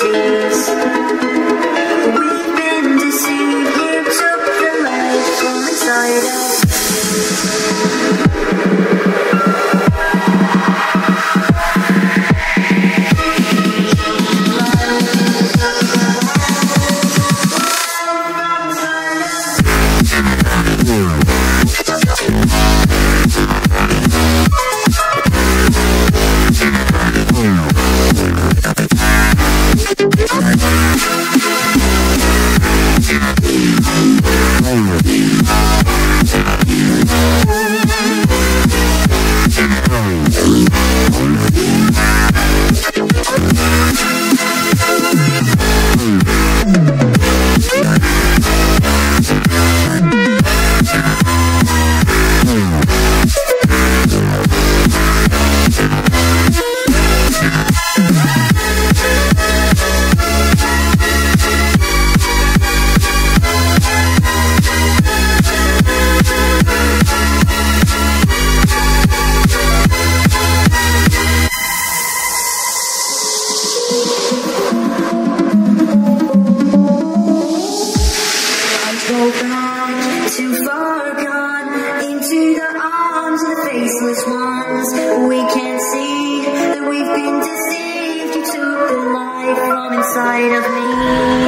entities. Into the arms of the faceless ones. We can't see that we've been deceived. The from inside of me.